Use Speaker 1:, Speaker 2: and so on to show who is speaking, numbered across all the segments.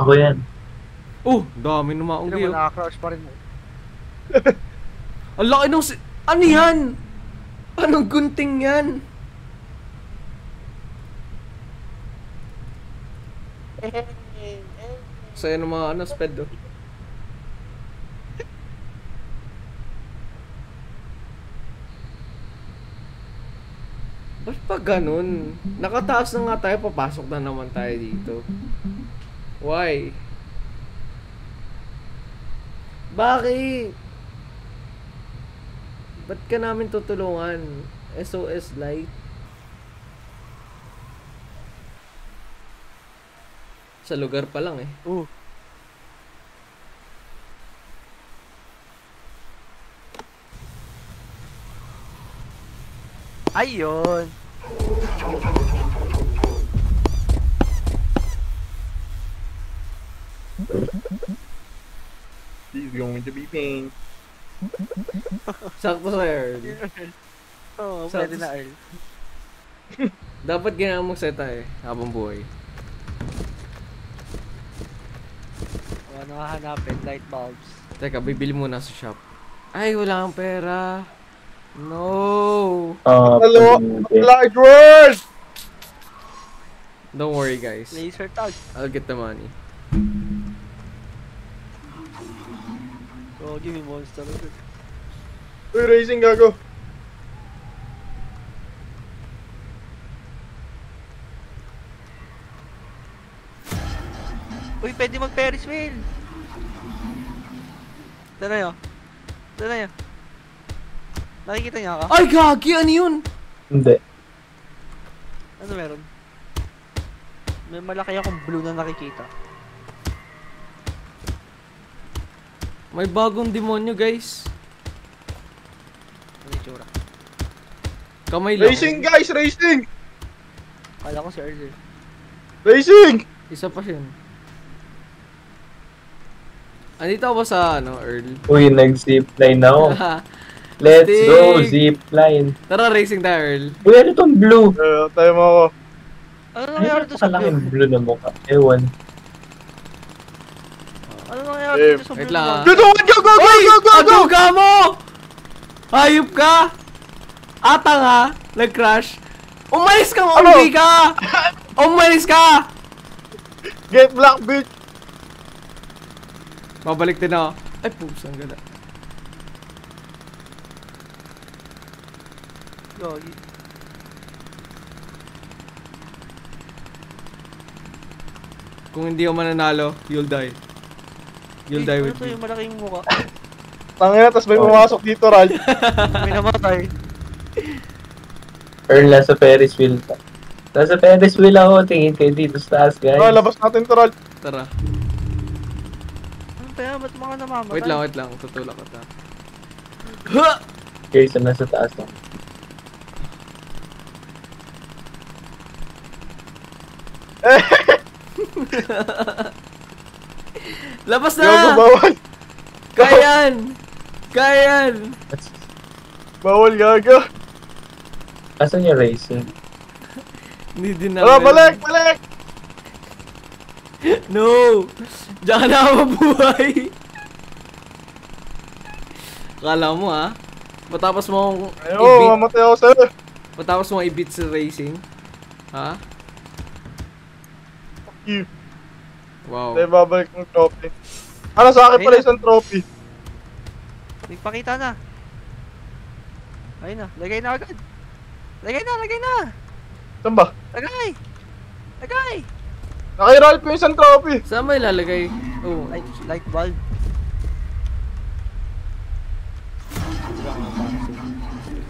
Speaker 1: Ako yan.
Speaker 2: Oh, dami na maunggi.
Speaker 3: mo
Speaker 2: oh.
Speaker 3: nakaka-crouch pa rin.
Speaker 2: Ang laki nung si... Ano yan? Anong gunting yan? Saya ng mga ano, sped oh. Ba't pa ganun? Nakataas na nga tayo, papasok na naman tayo dito. Why? Bakit? Ba't ka namin tutulungan? SOS Light? Sa lugar pa lang eh.
Speaker 3: Uh. Ayun.
Speaker 4: He's going to be pink.
Speaker 2: Sakto sa Earl.
Speaker 3: Oo, oh, pwede na Earl.
Speaker 2: Dapat ganyan mong seta eh, habang buhay.
Speaker 3: O, ano hahanapin? Light bulbs.
Speaker 2: Teka, bibili muna sa shop. Ay, wala kang pera. No.
Speaker 1: Ah,
Speaker 4: Hello, world!
Speaker 2: Don't worry guys.
Speaker 3: Laser tag.
Speaker 2: I'll get the money.
Speaker 3: Give me monster.
Speaker 4: Uy, racing gago.
Speaker 3: Uy, pwede mag Ferris wheel. Ito na yun. Ito na yun. Nakikita niya ka?
Speaker 2: Ay, gagi! Ano yun?
Speaker 1: Hindi.
Speaker 3: Ano meron? May malaki akong blue na nakikita.
Speaker 2: May bagong demonyo guys.
Speaker 3: Ano yung tsura?
Speaker 2: Kamay lang.
Speaker 4: Racing guys, racing!
Speaker 3: Kala ko si Earl eh.
Speaker 4: Racing!
Speaker 2: Isa pa siya. Andito ako ba sa ano, Earl?
Speaker 1: Uy, nag-zipline na ako. Let's go, zipline.
Speaker 2: Tara, racing tayo, Earl.
Speaker 1: Uy, ano tong blue?
Speaker 4: Uh, tayo mo ako.
Speaker 3: Ano nangyari
Speaker 1: ano
Speaker 3: doon sa blue?
Speaker 1: blue na mukha? Ewan.
Speaker 4: Eh,
Speaker 3: doon sa
Speaker 2: wait
Speaker 3: blue?
Speaker 2: lang,
Speaker 3: na-
Speaker 2: ah.
Speaker 4: Go, go, go, go, go, go, go, go!
Speaker 2: Aduga mo! Hayop ka! Ata nga, nag-crash. Umalis ka,
Speaker 4: Ano?
Speaker 2: umbi ka! Umalis ka!
Speaker 4: Get black, bitch!
Speaker 2: Babalik din ako. Ay, pusa, ang ganda.
Speaker 3: Gogi.
Speaker 2: Kung hindi ako mananalo, you'll die. You'll
Speaker 3: Eh,
Speaker 2: die
Speaker 3: ano
Speaker 2: with
Speaker 3: to
Speaker 2: me.
Speaker 3: yung malaking mukha?
Speaker 4: Tangina, tas may
Speaker 1: Oh.
Speaker 4: pumasok dito, Ral.
Speaker 3: May namatay.
Speaker 1: Earl, nasa Ferris wheel ka. Nasa Ferris wheel ako. Tingin kayo dito sa taas, guys.
Speaker 4: Ah, labas natin to, Ral.
Speaker 2: Tara.
Speaker 3: Ano yan? Ba't mga namamatay?
Speaker 2: Wait lang, wait lang. Tutulak ko ta. Ha!
Speaker 1: Guys, nasa taas ako.
Speaker 2: Labas
Speaker 4: Gago,
Speaker 2: na!
Speaker 4: bawal.
Speaker 2: Kayan! Kayan!
Speaker 4: Bawal, gago.
Speaker 1: Asan yung racing?
Speaker 2: Hindi din namin.
Speaker 4: Wala, balik, balik!
Speaker 2: No! Diyan ka na ako mabuhay! Kala mo ha? Matapos mo akong
Speaker 4: Ayo,
Speaker 2: i-beat,
Speaker 4: mamatay ako sa'yo.
Speaker 2: matapos mo i-beat sa racing? Ha?
Speaker 4: Fuck you.
Speaker 2: Wow.
Speaker 4: Tayo babalik ng trophy. Ano, sa akin pala
Speaker 3: na.
Speaker 4: isang trophy.
Speaker 3: Nagpakita na. Ayun na. Lagay na agad. Lagay na, lagay na.
Speaker 4: Saan ba?
Speaker 3: Lagay. Lagay.
Speaker 4: Naka-roll ko yung isang trophy.
Speaker 2: Saan mo ilalagay? Oh,
Speaker 3: Light, light bulb.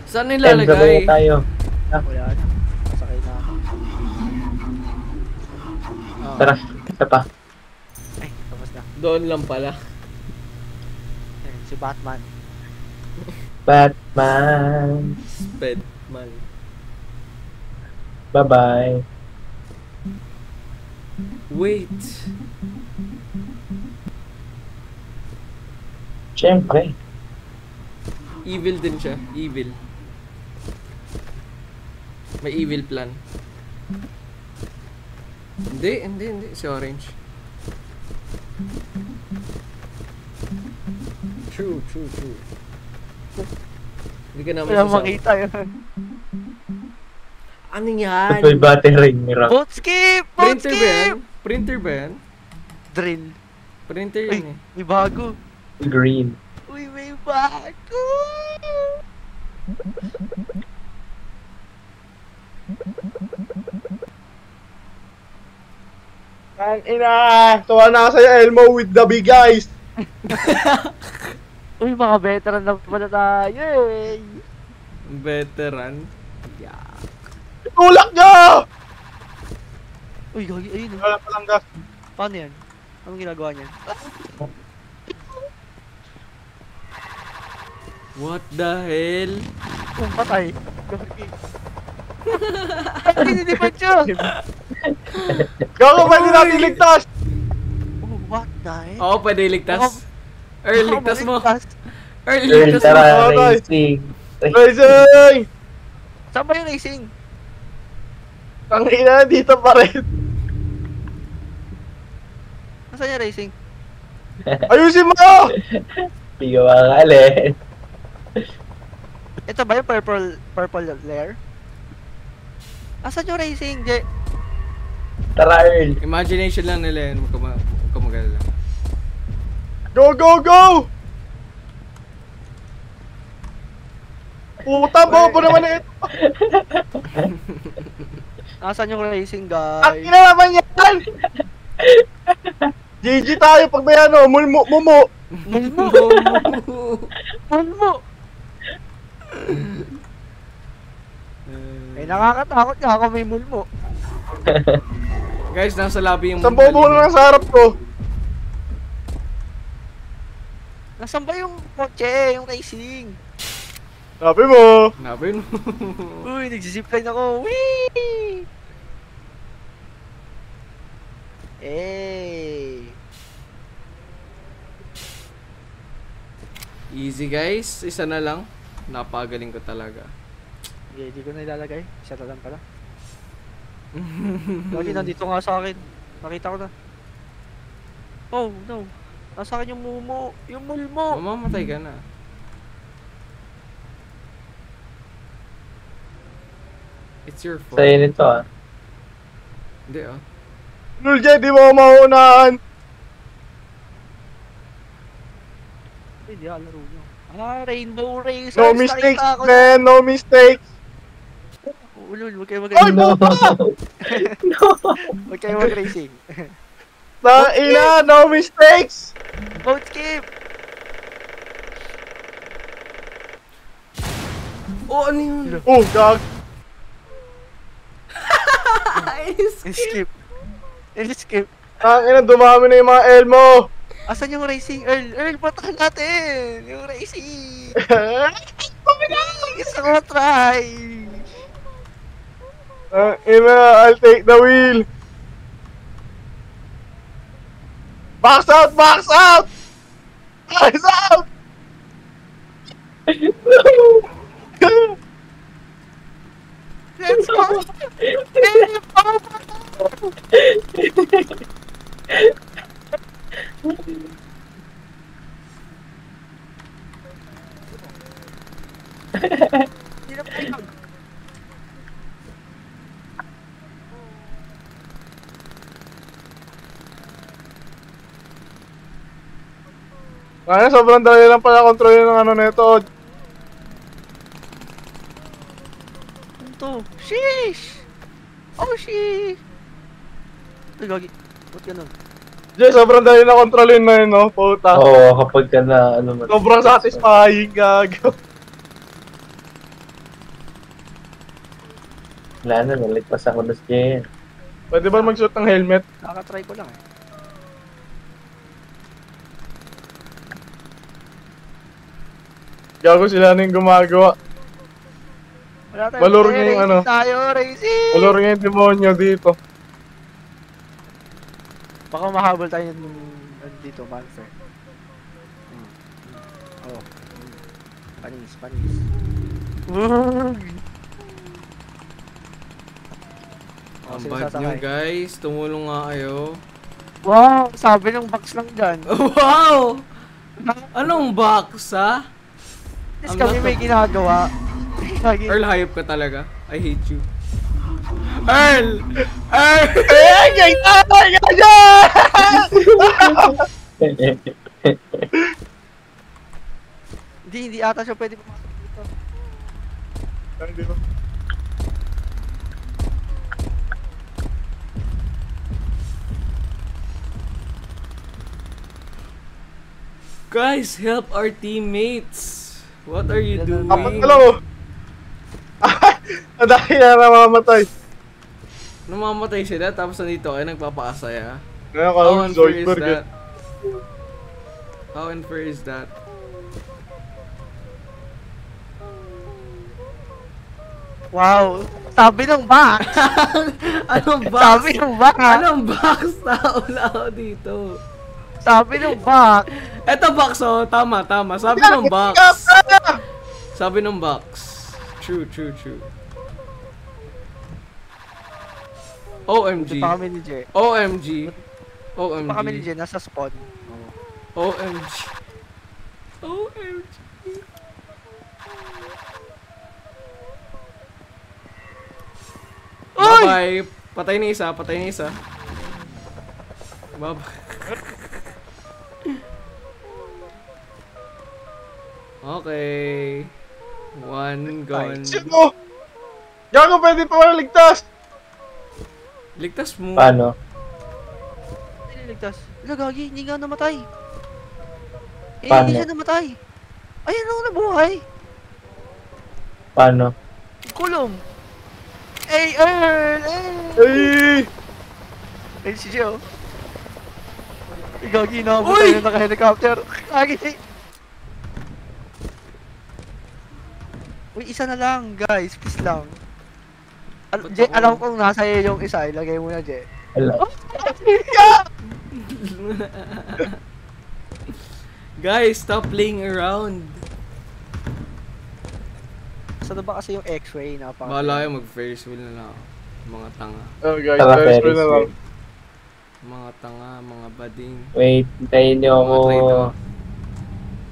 Speaker 2: saan
Speaker 1: Em, sabay
Speaker 2: ilalagay?
Speaker 1: na tayo.
Speaker 3: Wala na. Masakay na.
Speaker 2: Ah,
Speaker 1: Tara, isa pa.
Speaker 2: Doon lang pala.
Speaker 3: Ayun, si Batman.
Speaker 1: Batman.
Speaker 2: Sped man.
Speaker 1: Bye-bye.
Speaker 2: Wait.
Speaker 1: Siyempre.
Speaker 2: Evil din siya. Evil. May evil plan. Hindi, hindi, hindi. Si Orange. True, true, true. Hindi ka naman
Speaker 3: Wala makita yun.
Speaker 2: Ano yan?
Speaker 1: Ito yung battery mirror.
Speaker 3: Boat skip! Boat
Speaker 2: Printer ba yan?
Speaker 3: skip!
Speaker 2: Printer ba yan?
Speaker 3: Drill.
Speaker 2: Printer
Speaker 3: Uy,
Speaker 2: yan eh.
Speaker 3: may bago.
Speaker 1: Green.
Speaker 3: Uy, may bago!
Speaker 4: Ang ina! Tuwa na ako sa'yo, Elmo, with the big eyes.
Speaker 3: Uy, mga veteran na pala tayo eh.
Speaker 2: Veteran. Yeah.
Speaker 4: Tulak niya!
Speaker 3: Uy, gagi, ayun. oh.
Speaker 4: Wala palang gas.
Speaker 3: Paano yan? Anong ginagawa niyan?
Speaker 2: What the hell?
Speaker 3: Oh, patay. Gagi. Ay, hindi pa siya.
Speaker 4: Gago, pwede natin ligtas!
Speaker 3: Oh, what the heck?
Speaker 2: Oo, pwede iligtas. Earl, ligtas mo. Earl, ligtas mo.
Speaker 4: Patay.
Speaker 1: racing.
Speaker 4: Racing!
Speaker 3: Saan ba yung racing?
Speaker 4: Ang ina, dito pa rin.
Speaker 3: Nasaan yung racing?
Speaker 4: Ayusin mo!
Speaker 1: Hindi ka makakalin.
Speaker 3: Ito ba yung purple, purple layer? Asan yung racing, Je?
Speaker 1: Tara, Earl.
Speaker 2: Imagination lang nila yan. Huwag ka ma- huwag ka mag-alala.
Speaker 4: Go, go, go! Puta, bobo naman na ito.
Speaker 3: Asan yung racing,
Speaker 4: Ang
Speaker 3: guys?
Speaker 4: ina naman yan! GG tayo pag may ano, mulmo, mumu.
Speaker 3: Mulmo! Mulmo! Eh, nakakatakot nga ako may mulmo.
Speaker 2: Guys, nasa lobby yung...
Speaker 4: Isang bobo na lang sa harap ko.
Speaker 3: Nasaan ba yung kotse, yung racing?
Speaker 4: Sabi mo.
Speaker 2: Hanapin mo.
Speaker 3: Uy, nagsisipline ako. Whee! Eh.
Speaker 2: Easy guys, isa na lang. Napagaling ko talaga.
Speaker 3: Okay, hindi ko na ilalagay. Isa na lang pala. Lagi nandito nga sa akin. Nakita ko na. Oh, no. Nasa akin yung mumo. Yung mulmo.
Speaker 2: Mamamatay ka na. It's your fault.
Speaker 1: Sa'yo nito ah.
Speaker 2: Hindi ah.
Speaker 4: Lulje, di mo ako maunahan.
Speaker 3: Hindi, ah, laro nyo. Ah, Rainbow Racers.
Speaker 4: No mistakes, man. No mistakes.
Speaker 3: Ulul, huwag kayo
Speaker 4: Ay,
Speaker 3: mag-racing.
Speaker 1: No.
Speaker 4: puta!
Speaker 1: no.
Speaker 3: Huwag kayo mag-racing.
Speaker 4: Na ina, no mistakes.
Speaker 3: Boat skip!
Speaker 2: Oh, ano yun?
Speaker 4: Oh, gag.
Speaker 3: skip. skip.
Speaker 4: Ang ina, dumami na yung mga Elmo.
Speaker 3: Asan yung racing? Earl, Earl, patakan natin! Yung racing! Gusto ko try!
Speaker 4: Ang ina, I'll take the wheel. Box out, box out! Box out!
Speaker 3: Let's go! Eh, Hindi na tayo.
Speaker 4: Kaya sobrang dali lang pala kontrolin ng ano nito.
Speaker 3: Ano to? Sheesh! Oh, sheesh! Ay, gagi. Ba't ganun?
Speaker 4: Jay, sobrang dali na kontrolin na yun, no? Puta.
Speaker 1: Oo, kapag ka na, ano man.
Speaker 4: Sobrang satisfying, gago.
Speaker 1: Wala na, naligpas ako na siya.
Speaker 4: Pwede ba magsuot ng helmet?
Speaker 3: Nakatry ko lang eh.
Speaker 4: Gago sila na yung gumagawa.
Speaker 3: Wala tayong play,
Speaker 4: niya yung ano.
Speaker 3: Tayo, racing!
Speaker 4: Color nga yung demonyo dito.
Speaker 3: Baka mahabol tayo ng dito, monster. Hmm. hmm. Oh. Hmm. Panis, panis.
Speaker 2: Ang
Speaker 3: sino
Speaker 2: bad nyo guys. Tumulong nga kayo.
Speaker 3: Wow, sabi ng box lang dyan.
Speaker 2: Wow! Anong box, ha? I'm
Speaker 3: kami may ginagawa. Lagi.
Speaker 2: Earl, hayop ka talaga. I hate you. Earl! Earl!
Speaker 4: Eh, ganyan! Ganyan!
Speaker 3: Hindi, hindi ata siya pwede pumasok dito.
Speaker 4: Hindi ba?
Speaker 2: Guys, help our teammates. What are you doing?
Speaker 4: Apat na lang oh. Ang dami na namamatay.
Speaker 2: Namamatay sila tapos nandito kayo nagpapakasaya.
Speaker 4: Ngayon ka
Speaker 2: How
Speaker 4: lang,
Speaker 2: unfair is
Speaker 4: Zoidberg.
Speaker 2: that? How unfair is that?
Speaker 3: Wow, sabi ng box.
Speaker 2: Anong box?
Speaker 3: sabi ng box.
Speaker 2: Anong box na wala ako dito?
Speaker 3: Sabi ng box.
Speaker 2: Eto box oh, tama, tama. Sabi ng box. Sabi ng box. True, true, true. OMG.
Speaker 3: Pa kami ni Jay.
Speaker 2: OMG.
Speaker 3: Ito pa kami ni
Speaker 2: OMG.
Speaker 3: Jay, nasa spawn.
Speaker 2: OMG. OMG. Bye-bye. Patay na isa, patay na isa. Bye-bye. okay. One gone.
Speaker 4: Sino? Gago, pwede pa wala ligtas.
Speaker 2: Ligtas mo.
Speaker 1: Paano?
Speaker 3: Nililigtas. Wala, gagi, hindi nga namatay. Eh,
Speaker 1: Paano?
Speaker 3: hindi siya namatay. Ayun ako nabuhay.
Speaker 1: Paano?
Speaker 3: Kulong. Hey, Earl! Hey!
Speaker 4: Ay!
Speaker 3: Ayun si Joe. Ay, Gagi, nakabutay na naka-helicopter. Gagi! Uy, isa na lang, guys. Please lang. Al Jay,
Speaker 2: ako?
Speaker 3: alam kong nasa iyo yung isa. Ilagay mo na, Jay.
Speaker 1: Wala.
Speaker 2: Guys, stop playing around.
Speaker 3: Saan na ba kasi yung x-ray na pa?
Speaker 2: Bahala kayo mag-Ferris wheel na lang. ako. Mga tanga.
Speaker 4: Oh guys,
Speaker 1: Saka
Speaker 4: Ferris wheel na lang.
Speaker 2: Mga tanga, mga bading.
Speaker 1: Wait, hintayin niyo ako.
Speaker 2: Mga traitor.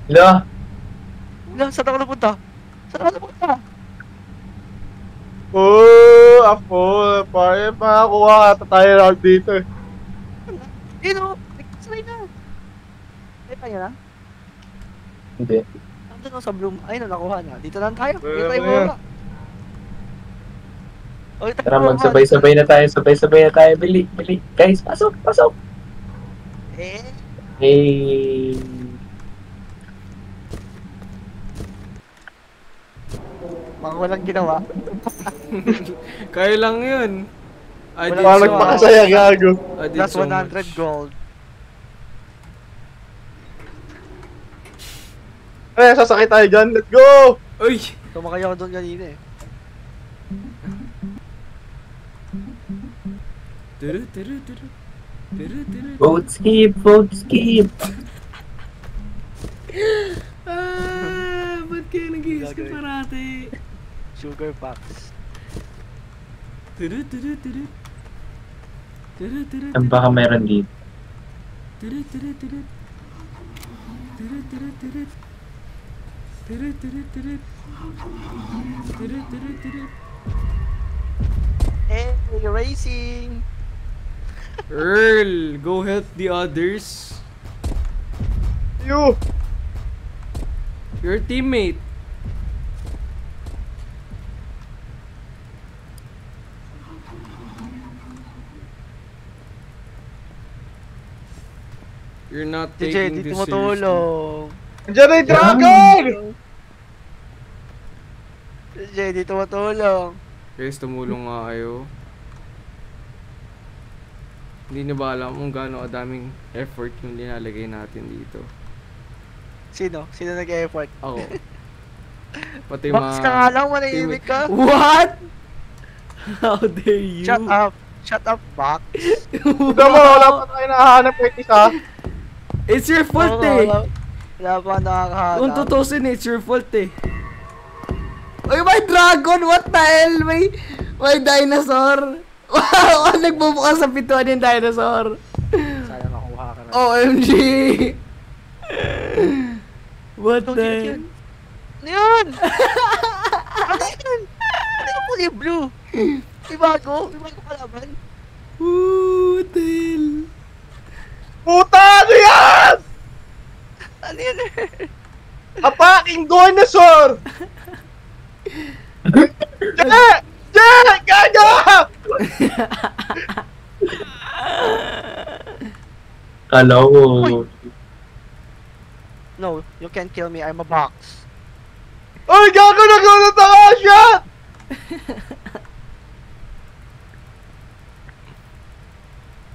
Speaker 1: Hello?
Speaker 3: Wala, saan ako napunta? Saan ako napunta?
Speaker 4: Oh, ako, pare, makakuha ata tayo round dito.
Speaker 3: Yun o, x-ray na. Ay, tayo na.
Speaker 1: Hindi.
Speaker 3: Nandun ako sa bloom. Ayun, nakuha na. Dito lang tayo. Dito tayo
Speaker 4: na yan.
Speaker 3: bumaba. Okay, tayo
Speaker 1: Tara, magsabay-sabay na tayo. Sabay-sabay na tayo. Bili, bili. Guys, pasok, pasok.
Speaker 3: Eh,
Speaker 1: Hey.
Speaker 3: Mga walang ginawa.
Speaker 2: Kaya lang yun. I
Speaker 3: Wala
Speaker 2: did
Speaker 3: Wala
Speaker 2: so.
Speaker 4: nagpakasaya, gago.
Speaker 2: I did
Speaker 3: Plus
Speaker 2: so
Speaker 3: 100
Speaker 2: much.
Speaker 3: gold.
Speaker 4: Eh, sasakay tayo dyan, let's go!
Speaker 2: Uy!
Speaker 3: Tumakay ako doon kanina eh.
Speaker 2: Turu, turu, turu. Turu, turu.
Speaker 1: Vote skip, vote skip.
Speaker 2: Ah, ba't kayo nag-i-skip
Speaker 3: Gagawin. Sugar packs.
Speaker 2: Turu, turu, turu. Turu, turu,
Speaker 1: Ang baka meron dito.
Speaker 2: turu, turu, turu. Turu, turu, turu. Turu, turu, turu. Turu, turu, turu.
Speaker 3: Hey, racing!
Speaker 2: Earl, go help the others.
Speaker 4: You!
Speaker 2: Your teammate. You're not
Speaker 3: Si
Speaker 2: taking
Speaker 3: di
Speaker 2: this
Speaker 3: tumutulong.
Speaker 4: Andiyan na yung dragon!
Speaker 3: Si Jay, di tumutulong.
Speaker 2: Guys, tumulong nga kayo. Hindi niyo ba alam kung gaano kadaming effort yung nilalagay natin dito?
Speaker 3: Sino? Sino nag-effort?
Speaker 2: Ako. Pati
Speaker 3: Box ka nga lang, manahimik ka.
Speaker 2: What? How dare you?
Speaker 3: Shut up. Shut up, Box.
Speaker 4: Ito mo, wala pa tayo nahahanap kahit isa.
Speaker 2: It's your fault eh.
Speaker 3: Wala, pa nakakahanap.
Speaker 2: Kung tutusin, it's your fault eh. Uy, may dragon! What the hell? May, may dinosaur! Wow! Nagbubukas sa pintuan yung dinosaur!
Speaker 3: Sana makuha ka rin.
Speaker 2: OMG! What the?
Speaker 3: yun. Ano yun? ano yun? Ano yung kulay blue? May bago? May bago kalaban?
Speaker 2: What the hell?
Speaker 4: Puta, ano yan?
Speaker 3: Ano yun?
Speaker 4: Apaking dinosaur! Che! Che! Gaga!
Speaker 1: Kala ko,
Speaker 3: no, you can't kill me. I'm a box.
Speaker 4: Ay, gago na gulat ako! Shit!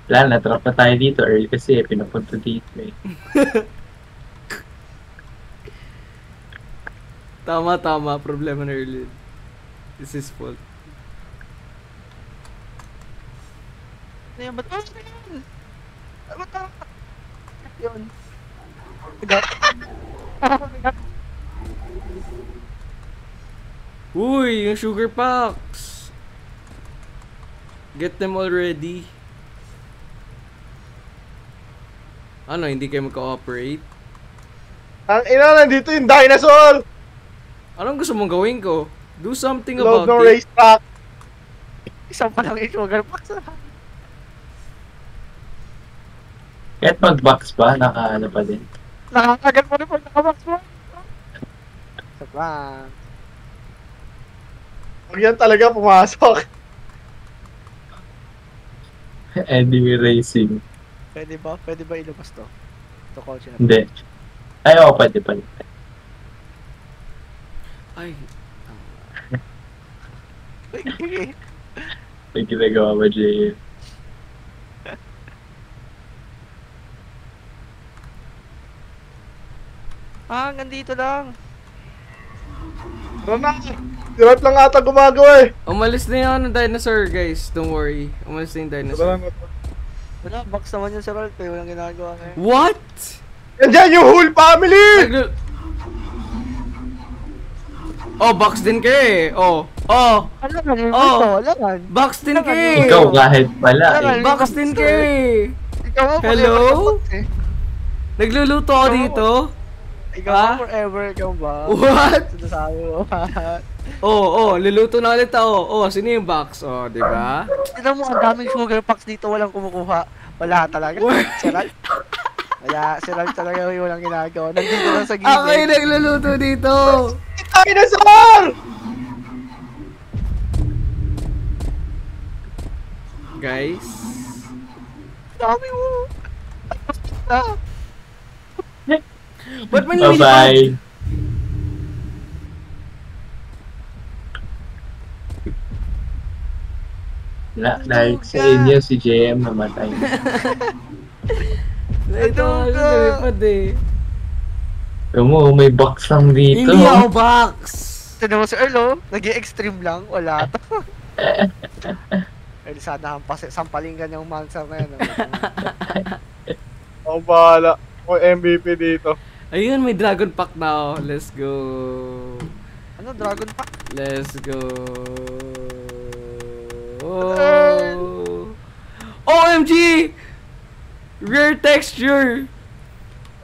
Speaker 1: Wala, natrap na tayo dito early kasi pinapunta dito eh.
Speaker 2: Tama, tama. Problema na early. This is fault.
Speaker 3: Ano yun? Ba't? Ano yun? Ba't? Ano yun?
Speaker 2: Uy, yung sugar packs. Get them already. Ano, hindi kayo mag-cooperate?
Speaker 4: Ang ina, nandito yung dinosaur!
Speaker 2: Anong gusto mong gawin ko? Do something
Speaker 4: Load
Speaker 2: about
Speaker 4: ng
Speaker 2: it.
Speaker 4: racetrack.
Speaker 3: Isang pa lang yung sugar box.
Speaker 1: Kahit mag-box ba, nakaano pa din.
Speaker 3: Nakakagat mo rin pag nakabox mo. Sa prank.
Speaker 4: Pag yan talaga pumasok.
Speaker 1: Enemy racing.
Speaker 3: Pwede ba? Pwede ba ilabas to? Ito kotse na.
Speaker 1: Hindi. Ay, oo, pwede pala.
Speaker 2: Ay.
Speaker 1: May ginagawa ba, Jay?
Speaker 3: Ah, nandito lang.
Speaker 4: Tara na! Direct lang ata gumagawa eh.
Speaker 2: umalis na yung ano, dinosaur, guys. Don't worry. Umalis na yung
Speaker 4: Tara
Speaker 2: dinosaur.
Speaker 4: na.
Speaker 3: Wala, box naman yun sa Ralph eh. Walang ginagawa ngayon.
Speaker 2: What?
Speaker 4: Yan yung whole family!
Speaker 2: Oh, box din kayo eh. Oh. Oh.
Speaker 3: Ano man yun?
Speaker 2: Oh.
Speaker 3: Wala man.
Speaker 2: Box din kayo eh.
Speaker 1: Ikaw kahit pala eh.
Speaker 2: Box din kayo eh.
Speaker 3: Ikaw
Speaker 2: Hello?
Speaker 3: eh.
Speaker 2: Nagluluto ako dito.
Speaker 3: Ikaw
Speaker 2: Ha?
Speaker 3: forever ikaw ba?
Speaker 2: What?
Speaker 3: Sinasabi mo.
Speaker 2: Oh, oh, luluto na ulit ako. Oh, sino yung box? Oh, di ba?
Speaker 3: Tignan mo, ang daming sugar packs dito, walang kumukuha. Wala talaga.
Speaker 2: What?
Speaker 3: Si Ralph. Wala, si Ralph talaga yung walang ginagawa. Nandito lang sa
Speaker 2: Ako yung
Speaker 3: gilid.
Speaker 2: nagluluto dito.
Speaker 4: Dinosaur!
Speaker 2: Guys.
Speaker 3: Dami mo. Ah,
Speaker 2: Ba't may lumilipad?
Speaker 1: Bye-bye. Na, dahil sa inyo si JM namatay.
Speaker 2: Ito nga lumilipad eh.
Speaker 1: Alam mo, may box lang dito.
Speaker 2: Hindi ako box.
Speaker 3: Tignan mo si Earl, oh. Nag-extreme lang. Wala to. Earl, sana hampas, sampalin ka niyang mansa na yan. oh.
Speaker 4: Ako bahala. Ako MVP dito.
Speaker 2: Ayun, may dragon pack na ako. Let's go.
Speaker 3: Ano, Dragon Pack?
Speaker 2: Let's go. Oh. OMG! Rare texture!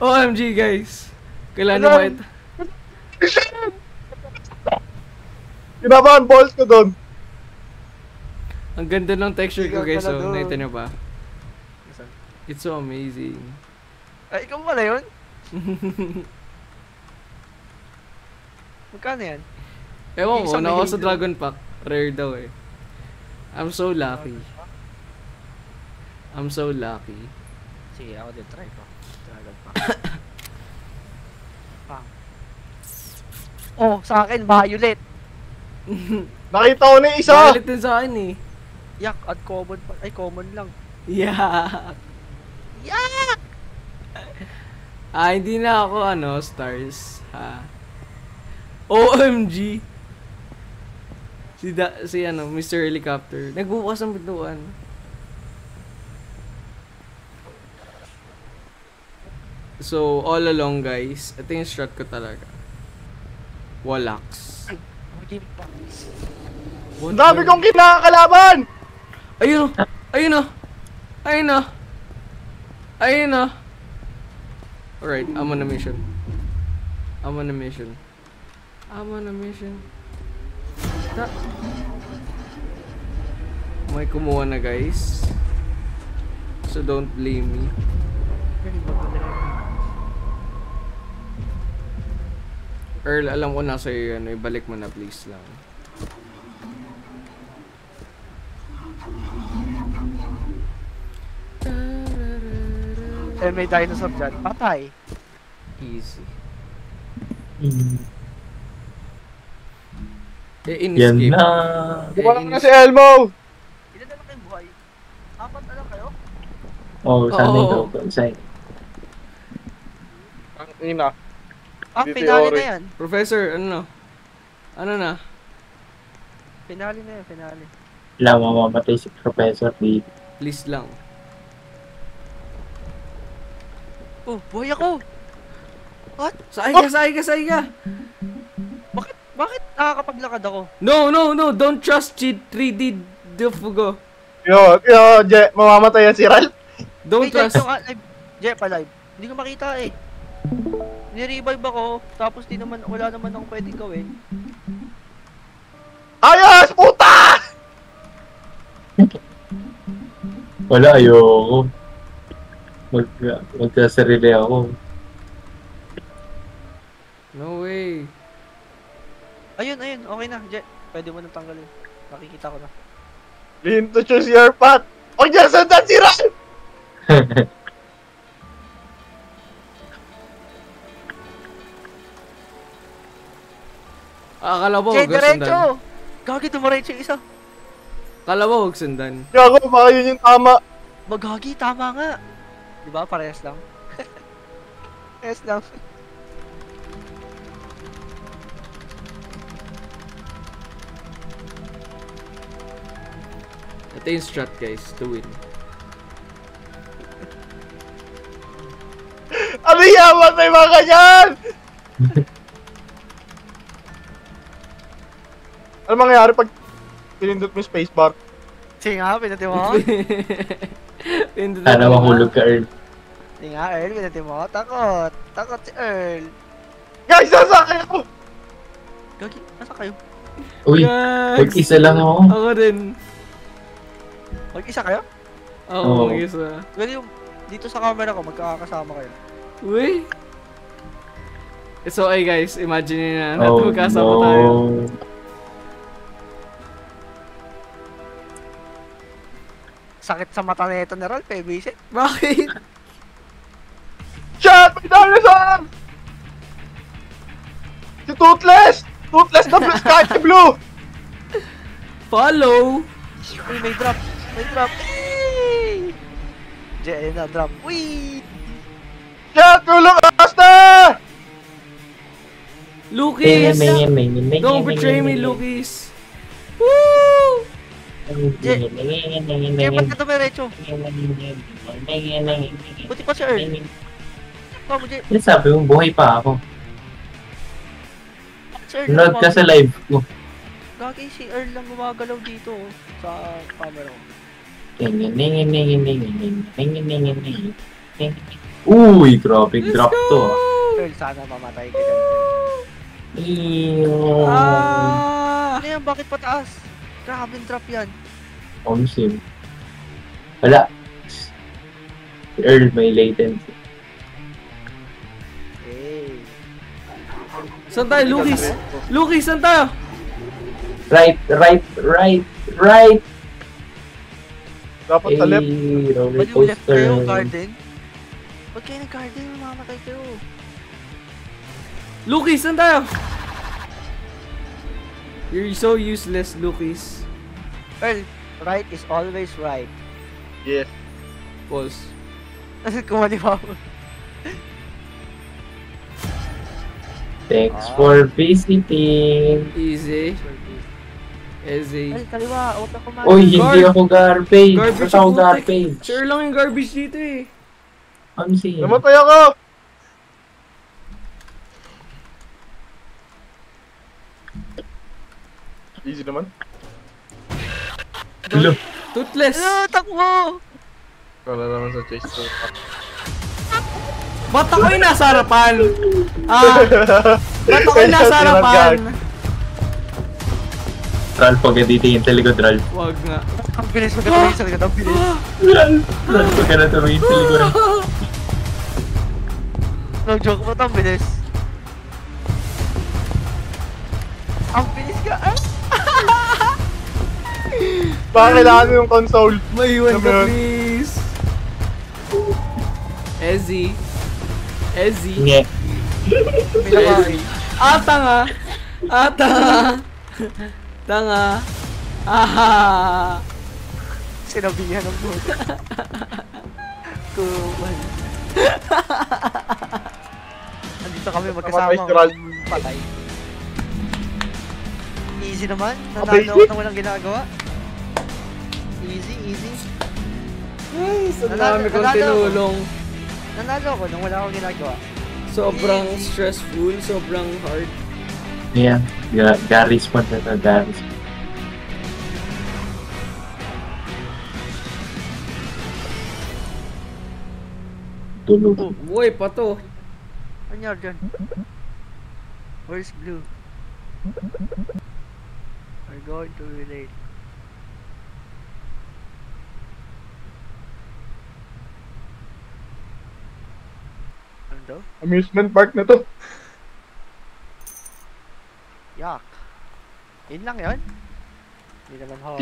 Speaker 2: OMG, guys. Kailangan nyo
Speaker 4: Ano?
Speaker 2: makita.
Speaker 4: Kinabahan balls ko doon.
Speaker 2: Ang ganda ng texture ko, guys. So,
Speaker 3: talaga.
Speaker 2: nakita nyo ba? It's so amazing.
Speaker 3: Ay, ikaw pala yun? Magkano yan?
Speaker 2: Ewan ko, nakuha sa. Dragon Pack. Rare daw eh. I'm so lucky. I'm so lucky.
Speaker 3: Sige, ako din, try ko. Dragon Pack. Pang. Oh, sa akin, violet.
Speaker 4: Nakita ko na yung isa.
Speaker 2: Violet din sa akin eh.
Speaker 3: Yak, at common pa. Ay, common lang.
Speaker 2: Yeah.
Speaker 3: Yak!
Speaker 2: Ah, hindi na ako ano, stars. Ha. OMG. Si da, si ano, Mr. Helicopter. Nagbukas ng pintuan. So, all along guys, ito yung strat ko talaga. Walax.
Speaker 4: Ang dami kong kinakalaban!
Speaker 2: Ayun oh! Ayun oh! Ayun oh! Ayun na. Alright, I'm on a mission. I'm on a mission. I'm on a mission. Ta May kumuha na guys. So don't blame me. Earl, alam ko na sa'yo yan. Ibalik mo na please lang.
Speaker 3: Eh, may dinosaur dyan. Patay.
Speaker 2: Easy.
Speaker 1: Hmm.
Speaker 2: Eh,
Speaker 1: Yan
Speaker 2: in-escape.
Speaker 1: na.
Speaker 2: Eh,
Speaker 4: Wala na
Speaker 2: in-
Speaker 4: si Elmo!
Speaker 3: Ilan na lang kayong buhay? Apat na lang kayo?
Speaker 1: Oh, sana
Speaker 2: Oo.
Speaker 1: ikaw. Sana.
Speaker 4: Ang ina.
Speaker 3: Ah,
Speaker 4: Ori.
Speaker 3: na yan.
Speaker 2: Professor, ano na? Ano na?
Speaker 3: Finale na yan, finale.
Speaker 1: Wala mamamatay si Professor dito.
Speaker 2: Please lang.
Speaker 3: Oh, buhay ako!
Speaker 2: Sakay ka, sakay ka, sakay ka!
Speaker 3: Bakit, bakit nakakapaglakad ako?
Speaker 2: No, no, no! Don't trust cheat 3D Dufugo.
Speaker 4: Yo, yo, Je, mamamatay yan si Ralph.
Speaker 2: Don't
Speaker 3: Wait,
Speaker 2: trust.
Speaker 3: yung live. Jeff, live. Hindi ko makita eh. Ni-revive ako, tapos di naman, wala naman akong pwedeng gawin.
Speaker 4: Ayos, puta!
Speaker 1: Wala, ayoko. Mag, magkasarili ako.
Speaker 2: No way.
Speaker 3: Ayun, ayun, okay na, Jeff. Pwede mo nang tanggalin. Nakikita ko na.
Speaker 4: Lean to choose your path. Huwag niya sundan si Ralph!
Speaker 2: Ah, akala mo huwag
Speaker 3: diretso!
Speaker 2: sundan.
Speaker 3: Gagi, dumiretso yung isa.
Speaker 2: Akala mo huwag sundan.
Speaker 4: Gago, baka yun yung tama.
Speaker 3: Magagi, tama nga. Di ba? Parehas lang. Parehas lang.
Speaker 2: Ito yung strat guys, to win.
Speaker 4: Ano yaman may mga ganyan? ano mangyayari pag pinindot mo yung spacebar?
Speaker 3: Sige nga, pinati mo.
Speaker 2: Pindot
Speaker 1: Sana
Speaker 2: na-
Speaker 1: mahulog ka, Earl.
Speaker 3: Sige nga, Earl, pinati mo. Takot. Takot si Earl.
Speaker 4: Guys, sasakay ako!
Speaker 3: Gagi, nasa kayo?
Speaker 1: Uy, mag-isa lang ako.
Speaker 2: Ako din.
Speaker 3: Mag-isa kayo?
Speaker 1: Oo.
Speaker 2: mag-isa.
Speaker 3: Well, yung dito sa camera ko, magkakasama kayo.
Speaker 2: Uy! It's okay guys, imagine nyo na natin
Speaker 1: Oh,
Speaker 2: magkasama
Speaker 1: no.
Speaker 2: tayo.
Speaker 3: Sakit sa mata na ito ni Ralph, eh, visit.
Speaker 2: Bakit?
Speaker 4: Shot! May dinosaur! Si Toothless! Toothless na blue sky blue!
Speaker 2: Follow!
Speaker 3: Uy, may drop. May drop. Eee! Ayun na, drop. Uy!
Speaker 4: Shot! Tulong Asta!
Speaker 2: Lucas! Don't betray me, Lucas!
Speaker 1: Je,
Speaker 3: Jer, ba't ka dumiretso? Buti pa si Earl. Ano mo, Jer?
Speaker 1: Yan sabi mo, buhay pa ako.
Speaker 3: Si Earl Load
Speaker 1: ka sa live ko.
Speaker 3: Gagi si Earl lang gumagalaw dito oh, sa camera ko.
Speaker 1: Uy, grabe drop to. Ah.
Speaker 3: Earl, sana mamatay ka dyan.
Speaker 1: Ew.
Speaker 2: Ah!
Speaker 3: Ano yan? Bakit pataas? Grabe yung drop yan.
Speaker 1: Omsim. Wala. Si Earl may latency.
Speaker 3: Hey.
Speaker 2: Saan tayo, Lucas? Lucas, saan tayo?
Speaker 1: Right, right, right, right.
Speaker 4: Dapat
Speaker 1: Eh,
Speaker 4: sa left.
Speaker 3: Ba't yung left kayo, garden? Ba't kayo nag-garden? Mamamatay kayo.
Speaker 2: Lucas, saan tayo? You're so useless, Lucas.
Speaker 3: Earl, right is always right.
Speaker 4: Yes.
Speaker 2: False.
Speaker 3: Kumali pa ako.
Speaker 1: Thanks
Speaker 3: Ah.
Speaker 1: for visiting.
Speaker 2: Easy. Easy.
Speaker 3: Earl, kaliwa. Huwag na kumain.
Speaker 1: Uy, hindi ako garbage.
Speaker 2: Garbage
Speaker 1: ako garbage?
Speaker 2: Sure lang yung garbage dito eh.
Speaker 1: Omsim.
Speaker 4: Namatay ako! Easy naman.
Speaker 1: Hello.
Speaker 2: Toothless.
Speaker 3: Ano, takbo!
Speaker 4: Wala naman sa chase ko.
Speaker 2: Ba't ako'y nasa harapan? Ah, ba't ako'y nasa harapan?
Speaker 1: Ralph, huwag ka titingin sa likod, Ralph.
Speaker 2: Wag nga.
Speaker 3: Ang bilis magkatingin sa likod, ang bilis.
Speaker 1: Ralph, Ralph, huwag ka na tumingin sa likod.
Speaker 3: No joke to, ang bilis.
Speaker 4: Baka kailangan mo yung console.
Speaker 2: Maiwan ka, please. Ezzy. Ezzy.
Speaker 1: Nge.
Speaker 2: Ezzy. Ah, tanga. Ah, tanga. tanga. Ah.
Speaker 3: Sinabihan ng buhay. Kuman. Andito kami magkasama. Patay. Easy naman. Nanalo ako nang walang ginagawa. Easy, easy.
Speaker 2: Ay, sa dami kong tinulong.
Speaker 3: Nanalo ako nang wala akong ginagawa.
Speaker 2: Sobrang stressful, sobrang hard.
Speaker 1: Yeah, Ga- Gary's point na to, Gary's. Tulog.
Speaker 3: Oh,
Speaker 2: Boy, pato.
Speaker 3: ano yun dyan? Where's blue? We're going to relate. Daw?
Speaker 4: Amusement park na to.
Speaker 3: Yak. Yun lang yun? Hindi naman ho.